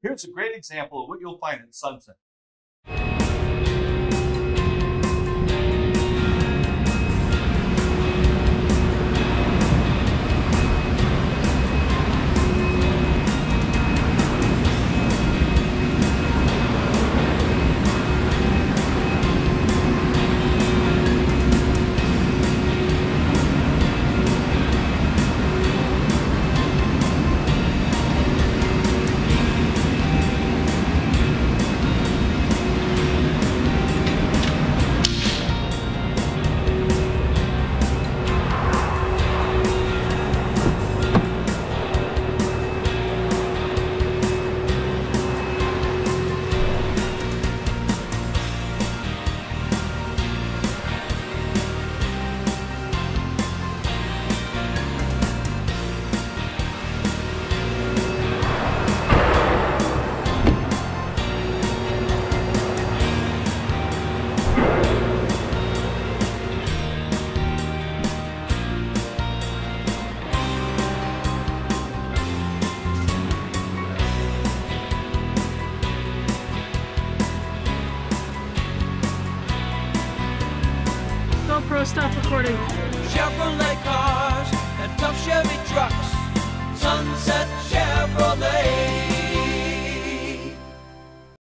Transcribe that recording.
Here's a great example of what you'll find at Sunset. GoPro, stop recording. Chevrolet cars and tough Chevy trucks. Sunset.